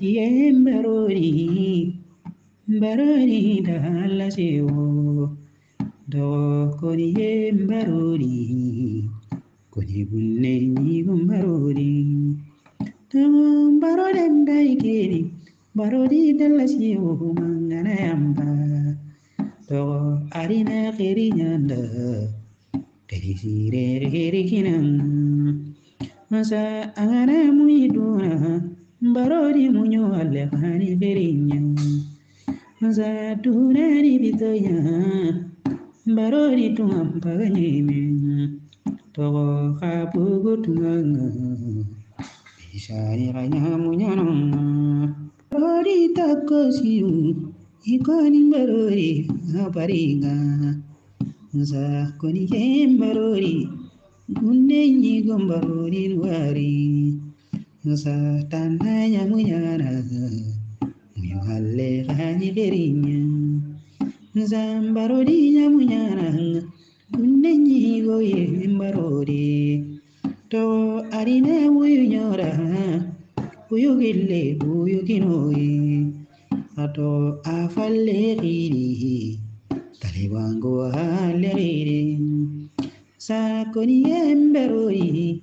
Yembarori, barori dalla sewo, do koni yembarori, koni gunne ni gumbarori, do barore mbai keri, barori dalla sewo mangana yamba, do arina keri nyanda, keri sire kinang, masa angana muiduna, barori munyo alle khani berinya masa tunani bitoya barori tungam paganyime togo kapugo tunganga bisari kanya munyananga barori takosiu ikoni barori aparinga. Masa koni jem barori gundenyi gombarori Satana munyana Miohale rani verinya Zambarodinya munyana Unenyi goye mbarodi To arine uyunyora Uyugile uyuginoye Ato afale riri Talibango aleriri Sakoni emberoi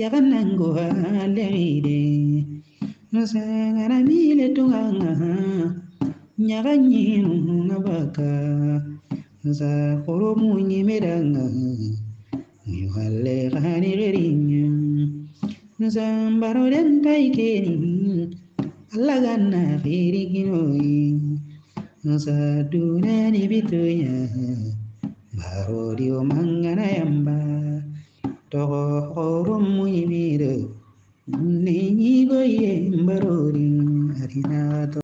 yaganango aleire nusangana mile tunganga nyaganyinu ngabaka za khoromu nyimeranga yuhalle gani gerinya nusambaro dentaikeni alagana firiginoi nusa dunani bituya barodio manga togoxorom muy biiro ni ñi goye mbarori arinato